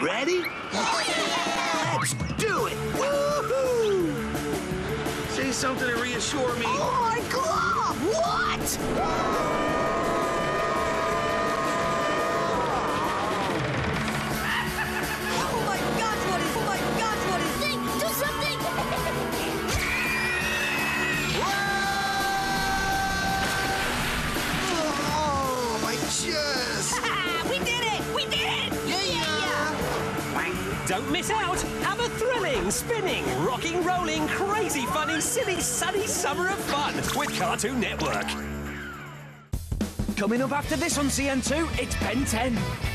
Ready? Let's do it! Woohoo! Say something to reassure me. Oh, my God! What? Don't miss out. Have a thrilling, spinning, rocking, rolling, crazy, funny, silly, sunny summer of fun with Cartoon Network. Coming up after this on CN Too, it's Ben 10.